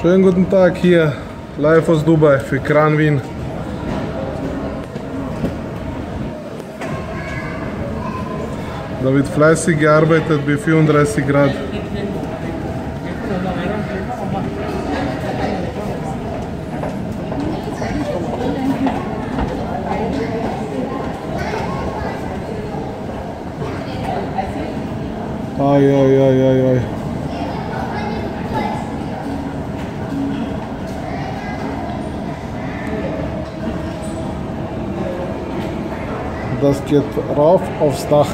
Schönen guten Tag hier, live aus Dubai für Kran Wien. Da wird fleißig gearbeitet bei 34 Grad. Ai, ai, ai, ai, ai. Das geht rauf aufs Dach.